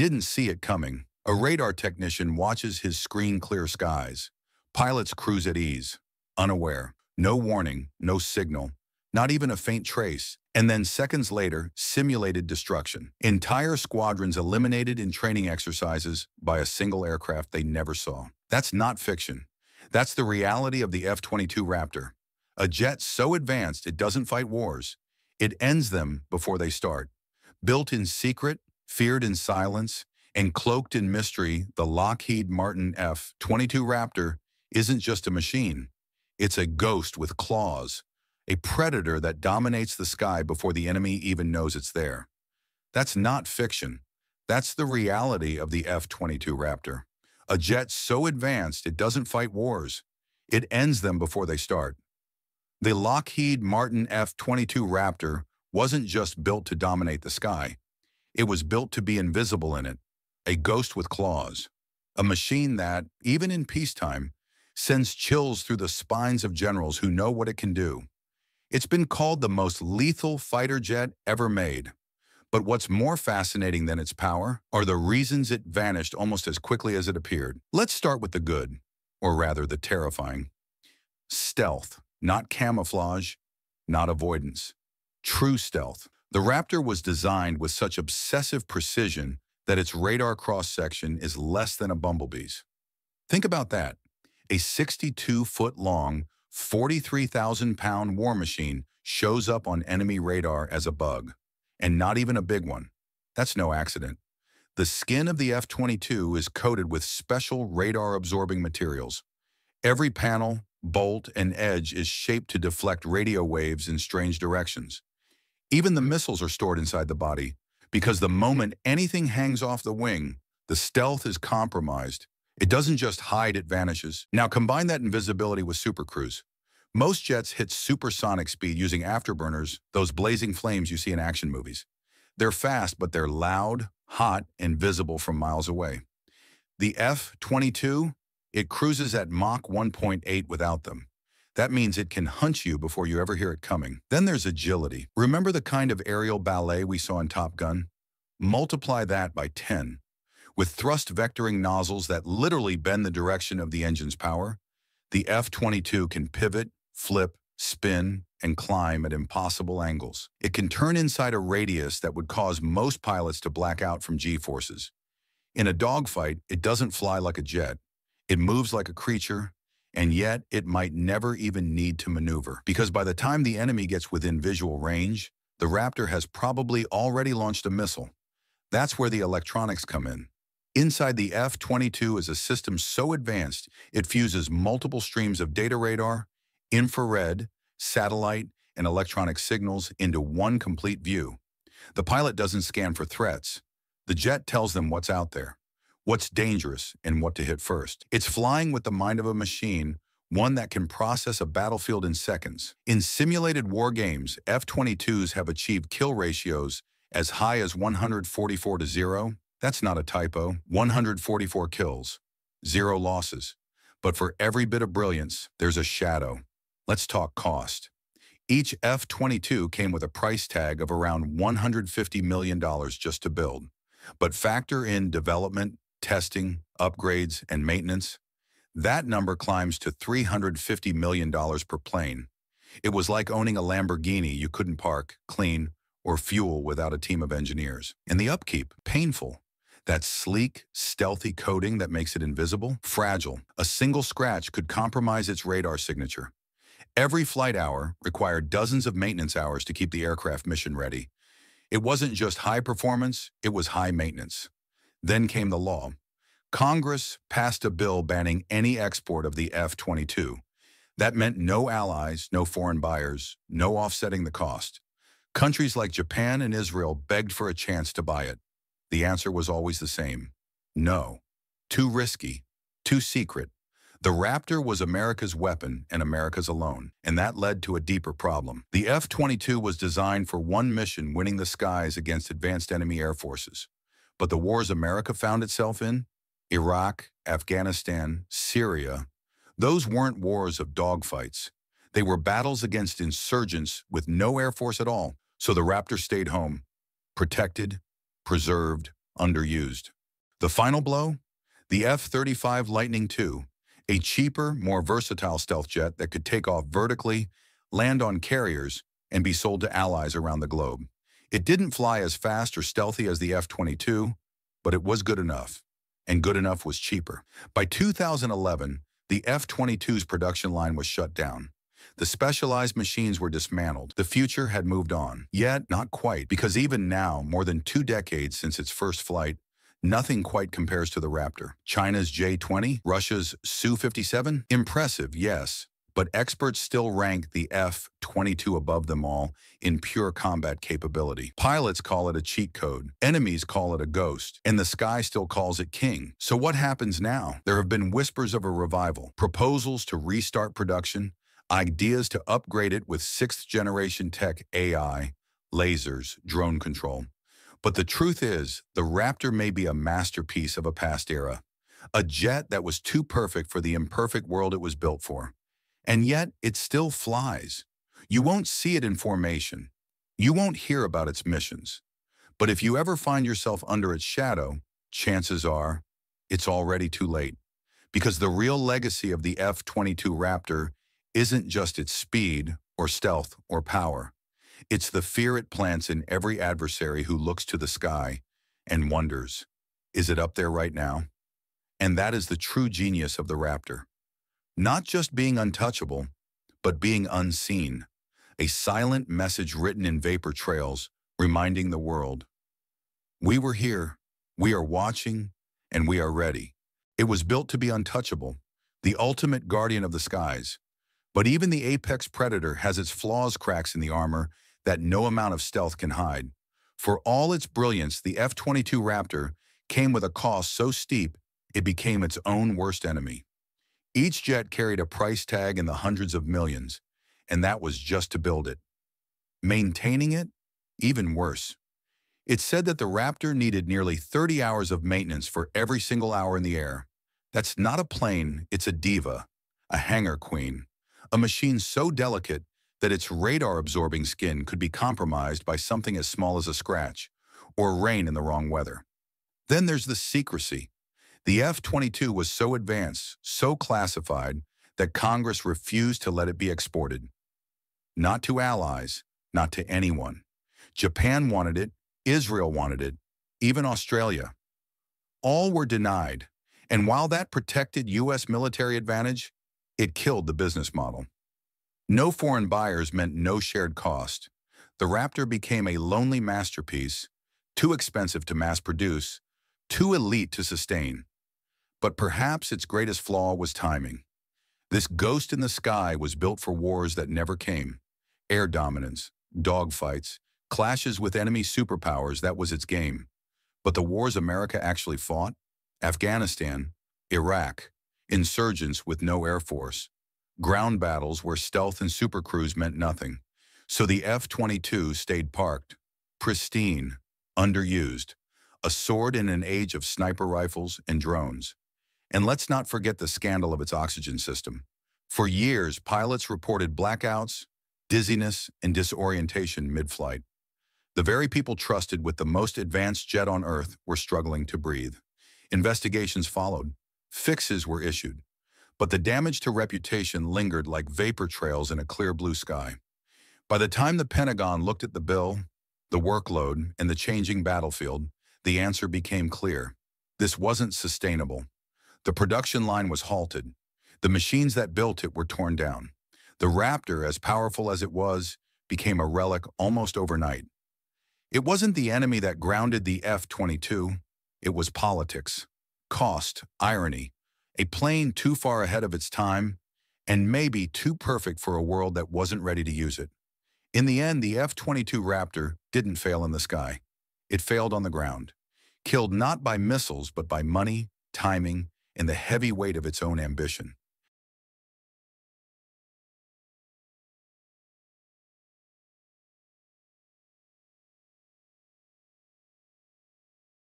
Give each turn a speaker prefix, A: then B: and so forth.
A: didn't see it coming. A radar technician watches his screen clear skies. Pilots cruise at ease, unaware. No warning, no signal, not even a faint trace. And then seconds later, simulated destruction. Entire squadrons eliminated in training exercises by a single aircraft they never saw. That's not fiction. That's the reality of the F-22 Raptor. A jet so advanced it doesn't fight wars. It ends them before they start. Built in secret, feared in silence, and cloaked in mystery, the Lockheed Martin F-22 Raptor isn't just a machine. It's a ghost with claws, a predator that dominates the sky before the enemy even knows it's there. That's not fiction. That's the reality of the F-22 Raptor. A jet so advanced it doesn't fight wars. It ends them before they start. The Lockheed Martin F-22 Raptor wasn't just built to dominate the sky. It was built to be invisible in it, a ghost with claws, a machine that, even in peacetime, sends chills through the spines of generals who know what it can do. It's been called the most lethal fighter jet ever made. But what's more fascinating than its power are the reasons it vanished almost as quickly as it appeared. Let's start with the good, or rather the terrifying. Stealth, not camouflage, not avoidance. True stealth. The Raptor was designed with such obsessive precision that its radar cross-section is less than a bumblebee's. Think about that. A 62-foot-long, 43,000-pound war machine shows up on enemy radar as a bug, and not even a big one. That's no accident. The skin of the F-22 is coated with special radar-absorbing materials. Every panel, bolt, and edge is shaped to deflect radio waves in strange directions. Even the missiles are stored inside the body, because the moment anything hangs off the wing, the stealth is compromised. It doesn't just hide, it vanishes. Now combine that invisibility with supercruise. Most jets hit supersonic speed using afterburners, those blazing flames you see in action movies. They're fast, but they're loud, hot, and visible from miles away. The F-22, it cruises at Mach 1.8 without them. That means it can hunt you before you ever hear it coming. Then there's agility. Remember the kind of aerial ballet we saw in Top Gun? Multiply that by 10. With thrust vectoring nozzles that literally bend the direction of the engine's power, the F-22 can pivot, flip, spin, and climb at impossible angles. It can turn inside a radius that would cause most pilots to black out from G-forces. In a dogfight, it doesn't fly like a jet. It moves like a creature, and yet it might never even need to maneuver, because by the time the enemy gets within visual range, the Raptor has probably already launched a missile. That's where the electronics come in. Inside the F-22 is a system so advanced it fuses multiple streams of data radar, infrared, satellite, and electronic signals into one complete view. The pilot doesn't scan for threats. The jet tells them what's out there, what's dangerous, and what to hit first. It's flying with the mind of a machine, one that can process a battlefield in seconds. In simulated war games, F-22s have achieved kill ratios as high as 144 to 0. That's not a typo. 144 kills, zero losses. But for every bit of brilliance, there's a shadow. Let's talk cost. Each F-22 came with a price tag of around $150 million just to build. But factor in development, testing, upgrades, and maintenance, that number climbs to $350 million per plane. It was like owning a Lamborghini you couldn't park, clean, or fuel without a team of engineers. And the upkeep, painful. That sleek, stealthy coating that makes it invisible, fragile. A single scratch could compromise its radar signature. Every flight hour required dozens of maintenance hours to keep the aircraft mission ready. It wasn't just high performance, it was high maintenance. Then came the law. Congress passed a bill banning any export of the F-22. That meant no allies, no foreign buyers, no offsetting the cost. Countries like Japan and Israel begged for a chance to buy it. The answer was always the same. No. Too risky. Too secret. The Raptor was America's weapon and America's alone, and that led to a deeper problem. The F-22 was designed for one mission winning the skies against advanced enemy air forces. But the wars America found itself in, Iraq, Afghanistan, Syria, those weren't wars of dogfights. They were battles against insurgents with no air force at all, so the Raptor stayed home, protected, preserved, underused. The final blow? The F-35 Lightning II, a cheaper, more versatile stealth jet that could take off vertically, land on carriers, and be sold to allies around the globe. It didn't fly as fast or stealthy as the F-22, but it was good enough, and good enough was cheaper. By 2011, the F-22's production line was shut down. The specialized machines were dismantled. The future had moved on. Yet, not quite, because even now, more than two decades since its first flight, nothing quite compares to the Raptor. China's J-20, Russia's Su-57? Impressive, yes, but experts still rank the F-22 above them all in pure combat capability. Pilots call it a cheat code, enemies call it a ghost, and the sky still calls it king. So what happens now? There have been whispers of a revival, proposals to restart production, ideas to upgrade it with sixth-generation tech AI, lasers, drone control. But the truth is, the Raptor may be a masterpiece of a past era, a jet that was too perfect for the imperfect world it was built for. And yet, it still flies. You won't see it in formation. You won't hear about its missions. But if you ever find yourself under its shadow, chances are it's already too late. Because the real legacy of the F-22 Raptor isn't just its speed or stealth or power. It's the fear it plants in every adversary who looks to the sky and wonders, is it up there right now? And that is the true genius of the Raptor. Not just being untouchable, but being unseen, a silent message written in vapor trails reminding the world. We were here, we are watching, and we are ready. It was built to be untouchable, the ultimate guardian of the skies. But even the apex predator has its flaws cracks in the armor that no amount of stealth can hide. For all its brilliance, the F-22 Raptor came with a cost so steep it became its own worst enemy. Each jet carried a price tag in the hundreds of millions, and that was just to build it. Maintaining it? Even worse. It's said that the Raptor needed nearly 30 hours of maintenance for every single hour in the air. That's not a plane, it's a diva, a hangar queen, a machine so delicate that its radar-absorbing skin could be compromised by something as small as a scratch, or rain in the wrong weather. Then there's the secrecy, the F-22 was so advanced, so classified, that Congress refused to let it be exported. Not to allies, not to anyone. Japan wanted it, Israel wanted it, even Australia. All were denied, and while that protected U.S. military advantage, it killed the business model. No foreign buyers meant no shared cost. The Raptor became a lonely masterpiece, too expensive to mass produce, too elite to sustain. But perhaps its greatest flaw was timing. This ghost in the sky was built for wars that never came. Air dominance, dogfights, clashes with enemy superpowers, that was its game. But the wars America actually fought? Afghanistan, Iraq, insurgents with no air force, ground battles where stealth and supercruise meant nothing. So the F-22 stayed parked, pristine, underused, a sword in an age of sniper rifles and drones. And let's not forget the scandal of its oxygen system. For years, pilots reported blackouts, dizziness, and disorientation mid-flight. The very people trusted with the most advanced jet on Earth were struggling to breathe. Investigations followed. Fixes were issued. But the damage to reputation lingered like vapor trails in a clear blue sky. By the time the Pentagon looked at the bill, the workload, and the changing battlefield, the answer became clear. This wasn't sustainable. The production line was halted. The machines that built it were torn down. The Raptor, as powerful as it was, became a relic almost overnight. It wasn't the enemy that grounded the F-22. It was politics, cost, irony, a plane too far ahead of its time, and maybe too perfect for a world that wasn't ready to use it. In the end, the F-22 Raptor didn't fail in the sky. It failed on the ground, killed not by missiles but by money, timing, and the heavy weight of its own ambition.